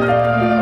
Música